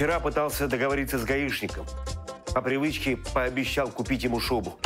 Вчера пытался договориться с гаишником. По привычке пообещал купить ему шубу.